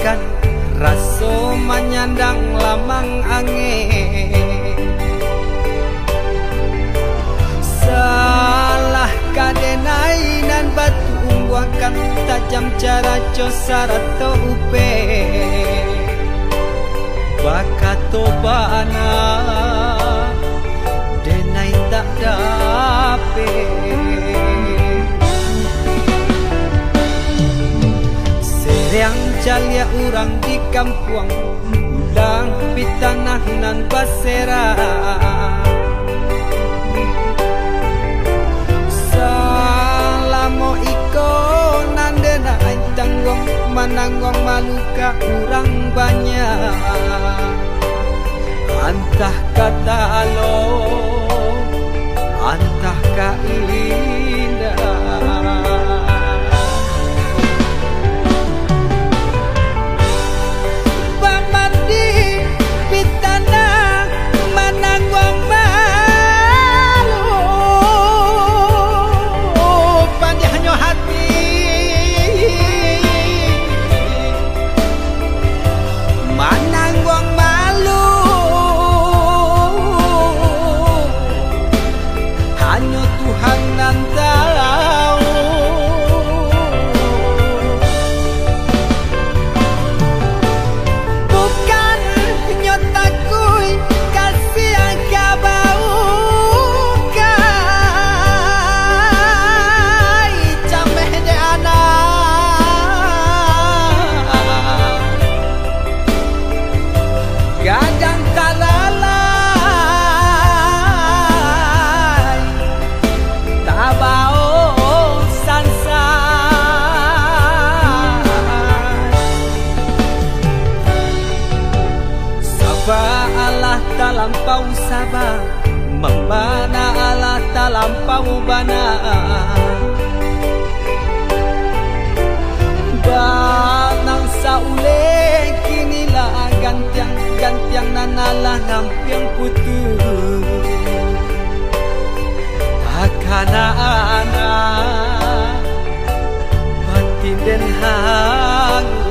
kan raso menyandang lamang angin. Salah kadenai nan batu umbuakan tajam cara cosara to upe. Bakato Yang jalia orang di kampung Ulang pitanah nan basera Salamo iko nandena tanggong Mananggong maluka orang banyak. Antah kata alo talampau sabah Membana Allah talampau bana Banang saule kini lah gantiang gantiang nanalah nampiang putu. Takana anak batin dan hangus